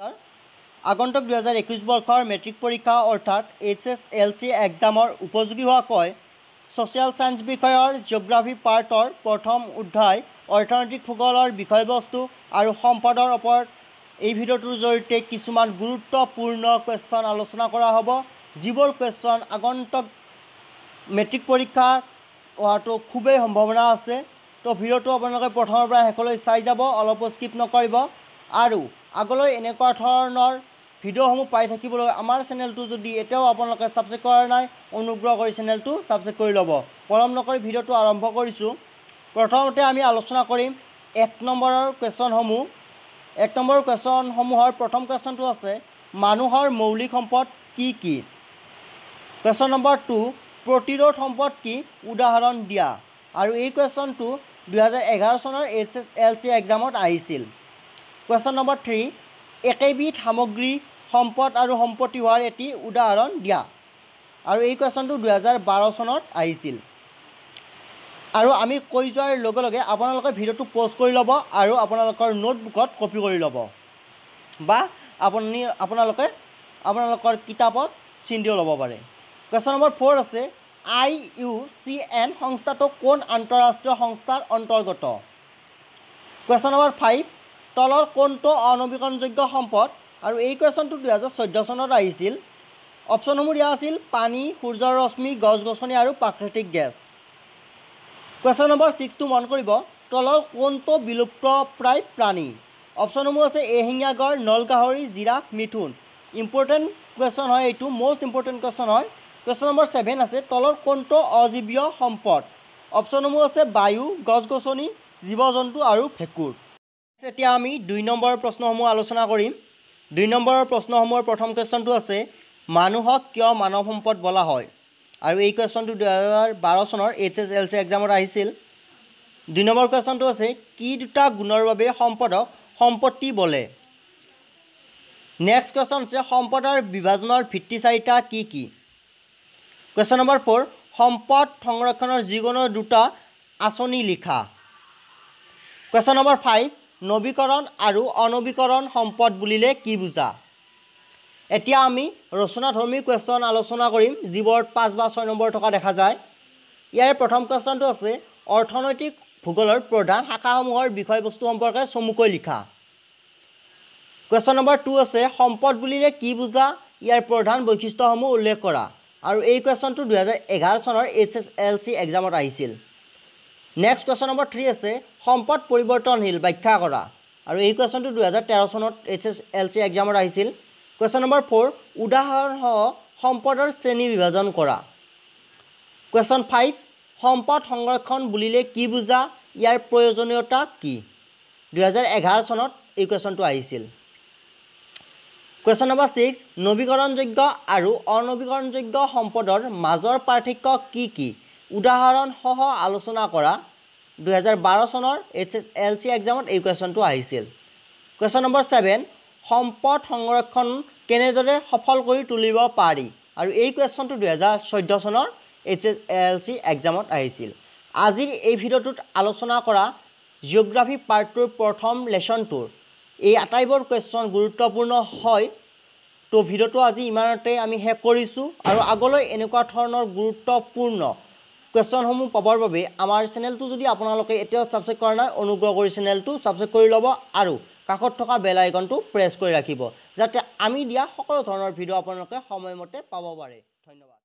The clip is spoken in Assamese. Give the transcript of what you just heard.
আগন্তুক দুহেজাৰ একৈছ বৰ্ষৰ মেট্ৰিক পৰীক্ষা অৰ্থাৎ এইচ এছ এল চি এক্সামৰ উপযোগী হোৱাকৈ ছ'চিয়েল ছায়েন্স বিষয়ৰ জিঅ'গ্ৰাফী পাৰ্টৰ প্ৰথম অধ্যায় অৰ্থনৈতিক ভূগোলৰ বিষয়বস্তু আৰু সম্পদৰ ওপৰত। এই ভিডিঅ'টোৰ জৰিয়তে কিছুমান গুৰুত্বপূৰ্ণ কুৱেশ্যন আলোচনা কৰা হ'ব যিবোৰ কুৱেশ্যন আগন্তুক মেট্ৰিক পৰীক্ষা হোৱাটো খুবেই সম্ভাৱনা আছে। তো ভিডিঅ'টো আপোনালোকে প্ৰথমৰ পৰা শেষলৈ চাই যাব অলপো স্কিপ নকৰিব। আৰু আগলৈ এনেকুৱা ধৰণৰ ভিডিঅ'সমূহ পাই থাকিবলৈ আমাৰ চেনেলটো যদি এতিয়াও আপোনালোকে ছাবস্ক্ৰাইব কৰা নাই অনুগ্ৰহ কৰি চেনেলটো ছাবস্ক্ৰাইব কৰি ল'ব। পলম নকৰি ভিডিঅ'টো আৰম্ভ কৰিছোঁ। প্ৰথমতে আমি আলোচনা কৰিম এক নম্বৰৰ কুৱেশ্যনসমূহ এক নম্বৰ কুৱেশ্যনসমূহৰ প্ৰথম কুৱেশ্যনটো আছে মানুহৰ মৌলিক সম্পদ কি কি? কুৱেশ্যন নম্বৰ টু প্ৰতিৰোধ সম্পদ কি? উদাহৰণ দিয়া। আৰু এই কুৱেশ্যনটো দুহেজাৰ এঘাৰ চনৰ এইচ এছ এল চি এক্সামত আহিছিল। কুৱেশ্যন নম্বৰ থ্ৰী একেবিধ সামগ্ৰী সম্পদ আৰু সম্পত্তি হোৱাৰ এটি উদাহৰণ দিয়া। আৰু এই কুৱেশ্যনটো দুহেজাৰ বাৰ চনত আহিছিল। আৰু আমি কৈ যোৱাৰ লগে লগে আপোনালোকে ভিডিঅ'টো প'জ কৰি ল'ব আৰু আপোনালোকৰ নোটবুকত কপি কৰি ল'ব। বা আপুনি আপোনালোকে আপোনালোকৰ কিতাপত চিন্তিও ল'ব পাৰে। কুৱেশ্যন নম্বৰ ফ'ৰ আছে আই ইউ চি এন সংস্থাটো কোন আন্তঃৰাষ্ট্ৰীয় সংস্থাৰ অন্তৰ্গত? কুৱেশ্যন নম্বৰ ফাইভ তলৰ কোনটো অনবীকৰণযোগ্য সম্পদ আৰু এই কুৱেশ্যনটো দুহেজাৰ চৈধ্য চনত আহিছিল। অপশ্যনসমূহ দিয়া আছিল পানী সূৰ্যৰ ৰশ্মি গছ গছনি আৰু প্ৰাকৃতিক গেছ। কুৱেশ্যন নম্বৰ ছিক্সটো মন কৰিব তলৰ কোনটো বিলুপ্তপ্ৰায় প্ৰাণী। অপশ্যনসমূহ আছে এশিঙীয়া গড় নলগাহৰি জিৰাফ মিথুন। ইম্পৰ্টেণ্ট কুৱেশ্যন হয় এইটো মষ্ট ইম্পৰ্টেণ্ট কুৱেশ্যন হয়। কুৱেশ্যন নম্বৰ ছেভেন আছে তলৰ কোনটো অজীৱীয় সম্পদ। অপশ্যনসমূহ আছে বায়ু গছ গছনি জীৱ জন্তু আৰু ভেঁকুৰ। এতিয়া আমি দুই নম্বৰৰ প্ৰশ্নসমূহ আলোচনা কৰিম দুই নম্বৰৰ প্ৰশ্নসমূহৰ প্ৰথম কুৱেশ্যনটো আছে মানুহক কিয় মানৱ সম্পদ বোলা হয়? আৰু এই কুৱেশ্যনটো দুহেজাৰ বাৰ চনৰ এইচ এছ এল চি এক্সামত আহিছিল। দুই নম্বৰ কুৱেশ্যনটো আছে কি দুটা গুণৰ বাবে সম্পদক সম্পত্তি বোলে? নেক্সট কুৱেশ্যন আছে সম্পদৰ বিভাজনৰ ভিত্তি চাৰিটা কি কি? কুৱেশ্যন নম্বৰ ফ'ৰ সম্পদ সংৰক্ষণৰ যিকোনো দুটা আঁচনি লিখা? কুৱেশ্যন নম্বৰ ফাইভ নবীকৰণ আৰু অনবীকৰণ সম্পদ বুলিলে কি বুজা? এতিয়া আমি ৰচনাধৰ্মী কুৱেশ্যন আলোচনা কৰিম যিবোৰত পাঁচ বা ছয় নম্বৰ থকা দেখা যায়। ইয়াৰে প্ৰথম কুৱেশ্যনটো আছে অৰ্থনৈতিক ভূগোলৰ প্ৰধান শাখাসমূহৰ বিষয়বস্তু সম্পৰ্কে চমুকৈ লিখা। কুৱেশ্যন নম্বৰ টু আছে সম্পদ বুলিলে কি বুজা? ইয়াৰ প্ৰধান বৈশিষ্ট্যসমূহ উল্লেখ কৰা। আৰু এই কুৱেশ্যনটো দুহেজাৰ এঘাৰ চনৰ এইচ এছ এল চি এক্সামত আহিছিল। নেক্সট কুৱেশ্যন নম্বৰ থ্ৰী আছে সম্পদ পৰিৱৰ্তনশীল ব্যাখ্যা কৰা। আৰু এই কুৱেশ্যনটো দুহেজাৰ তেৰ চনত এইচ এছ এল চি এক্সামত আহিছিল। কুৱেশ্যন নম্বৰ ফ'ৰ উদাহৰণসহ সম্পদৰ শ্ৰেণী বিভাজন কৰা। কুৱেশ্যন ফাইভ সম্পদ সংৰক্ষণ বুলিলে কি বুজা? ইয়াৰ প্ৰয়োজনীয়তা কি? দুহেজাৰ এঘাৰ চনত এই কুৱেশ্যনটো আহিছিল। কুৱেশ্যন নম্বৰ ছিক্স নবীকৰণযোগ্য আৰু অনবীকৰণযোগ্য সম্পদৰ মাজৰ পাৰ্থক্য কি কি? উদাহৰণসহ আলোচনা কৰা দুহেজাৰ বাৰ চনৰ এইচ এছ এল চি এক্সামত এই কুৱেশ্যনটো আহিছিল। কুৱেশ্যন নম্বৰ ছেভেন সম্পদ সংৰক্ষণ কেনেদৰে সফল কৰি তুলিব পাৰি? আৰু এই কুৱেশ্যনটো দুহেজাৰ চৈধ্য চনৰ এইচ এছ এল চি এক্সামত আহিছিল। আজিৰ এই ভিডিঅ'টোত আলোচনা কৰা জিঅ'গ্ৰাফী পাৰ্টটোৰ প্ৰথম লেচনটোৰ। এই আটাইবোৰ কুৱেশ্যন গুৰুত্বপূৰ্ণ হয়। তো ভিডিঅ'টো আজি ইমানতে আমি শেষ কৰিছোঁ আৰু আগলৈ এনেকুৱা ধৰণৰ গুৰুত্বপূৰ্ণ কুৱেশ্যনসমূহ পাবৰ বাবে আমাৰ চেনেলটো যদি আপোনালোকে এতিয়াও ছাবস্ক্ৰাইব কৰা নাই অনুগ্ৰহ কৰি চেনেলটো ছাবস্ক্ৰাইব কৰি ল'ব আৰু কাষত থকা বেল আইকনটো প্ৰেছ কৰি ৰাখিব যাতে আমি দিয়া সকলো ধৰণৰ ভিডিঅ' আপোনালোকে সময়মতে পাব পাৰে। ধন্যবাদ।